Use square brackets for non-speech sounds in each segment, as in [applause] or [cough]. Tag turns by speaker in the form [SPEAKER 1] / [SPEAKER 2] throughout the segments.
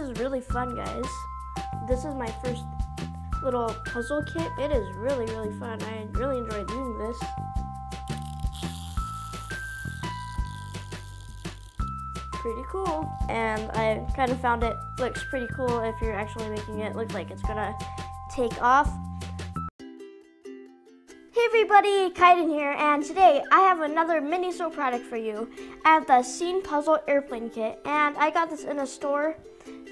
[SPEAKER 1] is really fun, guys. This is my first little puzzle kit. It is really, really fun. I really enjoy doing this. Pretty cool. And I kind of found it looks pretty cool if you're actually making it look like it's gonna take off. Everybody, Kaiden here, and today I have another mini Miniso product for you. I have the Scene Puzzle Airplane Kit, and I got this in a store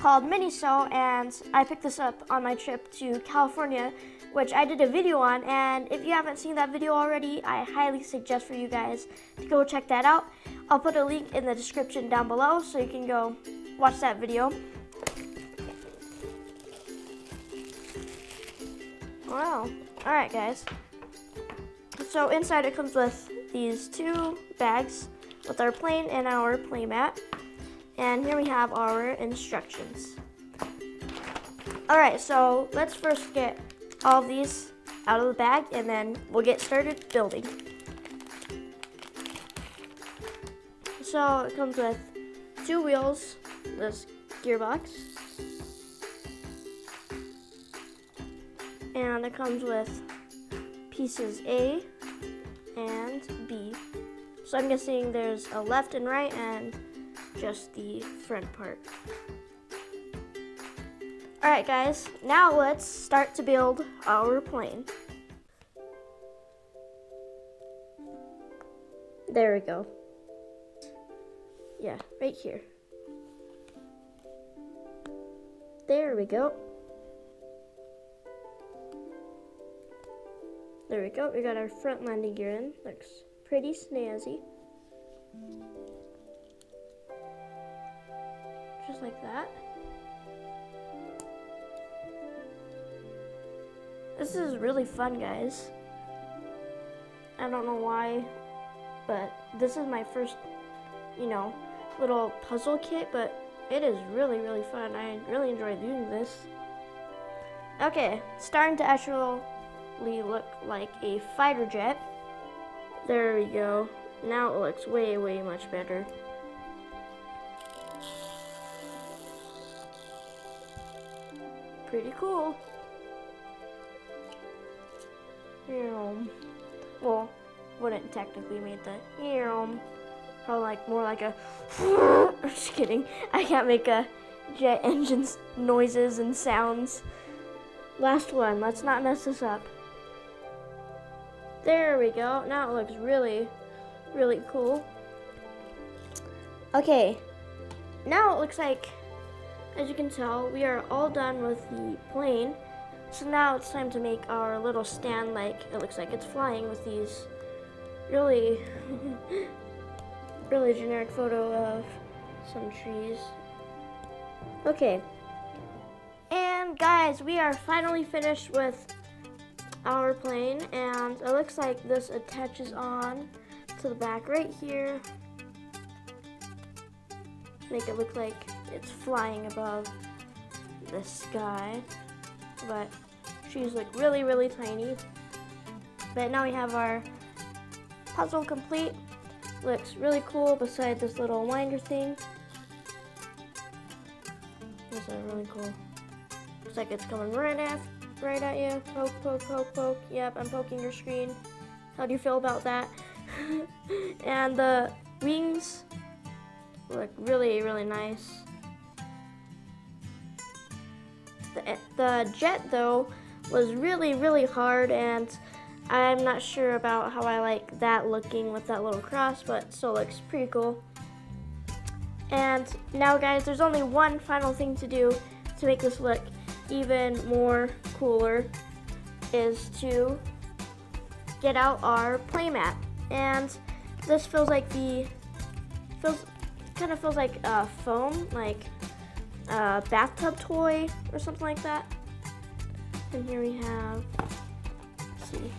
[SPEAKER 1] called Miniso, and I picked this up on my trip to California, which I did a video on, and if you haven't seen that video already, I highly suggest for you guys to go check that out. I'll put a link in the description down below so you can go watch that video. Wow. Alright guys. So inside it comes with these two bags with our plane and our playmat. And here we have our instructions. All right, so let's first get all these out of the bag and then we'll get started building. So it comes with two wheels, this gearbox, and it comes with pieces A and B. So I'm guessing there's a left and right and just the front part. Alright guys, now let's start to build our plane. There we go. Yeah, right here. There we go. There we go. We got our front landing gear in. Looks pretty snazzy. just like that. This is really fun, guys. I don't know why, but this is my first, you know, little puzzle kit, but it is really, really fun. I really enjoy doing this. Okay, starting to look like a fighter jet. There we go. Now it looks way, way much better. pretty cool. Um, well, wouldn't technically make that. Um, probably like more like a. [laughs] just kidding. I can't make a jet engine's noises and sounds. Last one. Let's not mess this up. There we go. Now it looks really, really cool. Okay. Now it looks like as you can tell, we are all done with the plane. So now it's time to make our little stand like it looks like it's flying with these really, [laughs] really generic photo of some trees. Okay. And guys, we are finally finished with our plane and it looks like this attaches on to the back right here. Make it look like it's flying above the sky. But she's like really, really tiny. But now we have our puzzle complete. Looks really cool beside this little winder thing. This is really cool. Looks like it's coming right at, right at you. Poke, poke, poke, poke. Yep, I'm poking your screen. How do you feel about that? [laughs] and the wings look really, really nice. The, the jet, though, was really, really hard, and I'm not sure about how I like that looking with that little cross, but still looks pretty cool. And now, guys, there's only one final thing to do to make this look even more cooler is to get out our playmat. And this feels like the, feels, kind of feels like a foam, like a bathtub toy or something like that. And here we have, see,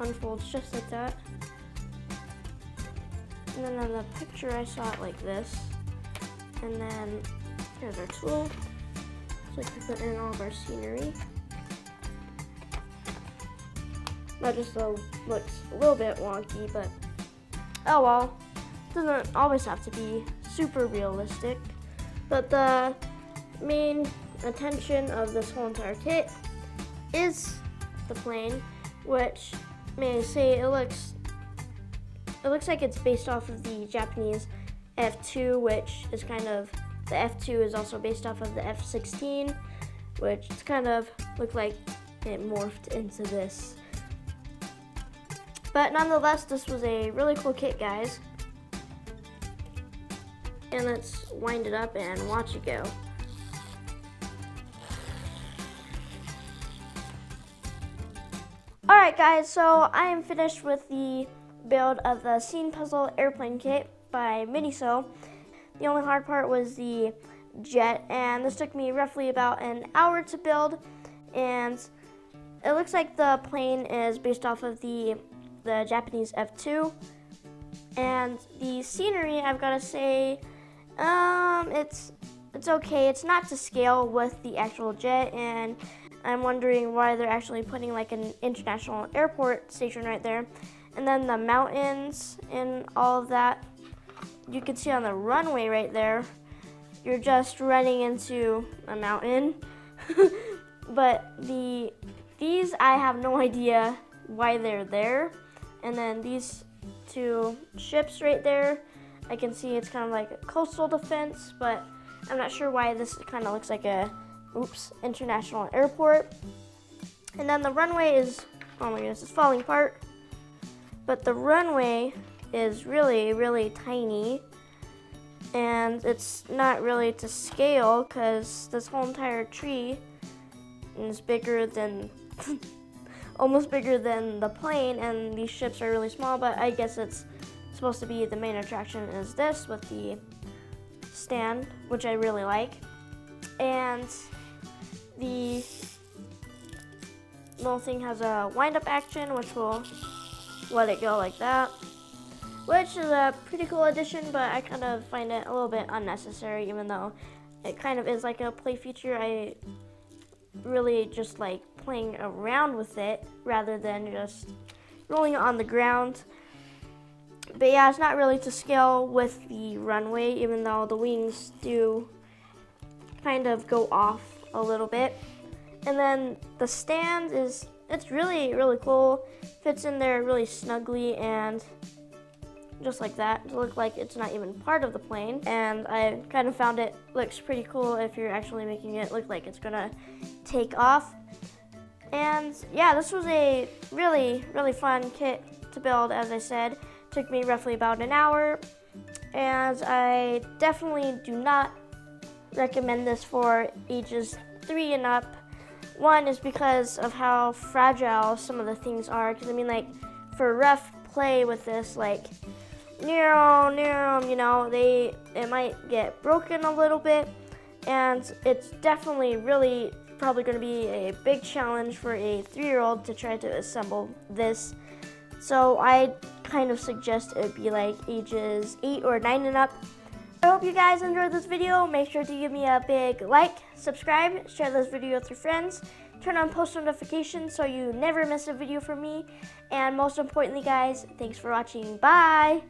[SPEAKER 1] unfolds just like that. And then on the picture I saw it like this. And then here's our tool. So we can put in all of our scenery. That just looks a little bit wonky, but oh well. Doesn't always have to be super realistic. But the main attention of this whole entire kit is the plane, which may I say it looks it looks like it's based off of the Japanese F2, which is kind of the F2 is also based off of the F16, which kind of looked like it morphed into this. But nonetheless, this was a really cool kit, guys. And let's wind it up and watch it go. Alright guys, so I am finished with the build of the Scene Puzzle Airplane Kit by Miniso. The only hard part was the jet, and this took me roughly about an hour to build, and it looks like the plane is based off of the, the Japanese F2, and the scenery, I've got to say, um, it's, it's okay. It's not to scale with the actual jet, and I'm wondering why they're actually putting like an international airport station right there. And then the mountains and all of that you can see on the runway right there, you're just running into a mountain. [laughs] but the these I have no idea why they're there. And then these two ships right there, I can see it's kind of like a coastal defense, but I'm not sure why this kind of looks like a oops international airport. And then the runway is oh my goodness, it's falling apart. But the runway is really, really tiny. And it's not really to scale because this whole entire tree is bigger than, [laughs] almost bigger than the plane and these ships are really small, but I guess it's supposed to be the main attraction is this with the stand, which I really like. And the little thing has a wind up action, which will let it go like that which is a pretty cool addition, but I kind of find it a little bit unnecessary, even though it kind of is like a play feature. I really just like playing around with it rather than just rolling it on the ground. But yeah, it's not really to scale with the runway, even though the wings do kind of go off a little bit. And then the stand is, it's really, really cool. Fits in there really snugly and just like that to look like it's not even part of the plane. And I kind of found it looks pretty cool if you're actually making it look like it's gonna take off. And yeah, this was a really, really fun kit to build, as I said. took me roughly about an hour. And I definitely do not recommend this for ages three and up. One is because of how fragile some of the things are. Because I mean, like, for rough play with this, like, near near you know, they it might get broken a little bit, and it's definitely really probably going to be a big challenge for a three-year-old to try to assemble this. So I kind of suggest it be like ages eight or nine and up. I hope you guys enjoyed this video. Make sure to give me a big like, subscribe, share this video with your friends, turn on post notifications so you never miss a video from me. And most importantly, guys, thanks for watching. Bye!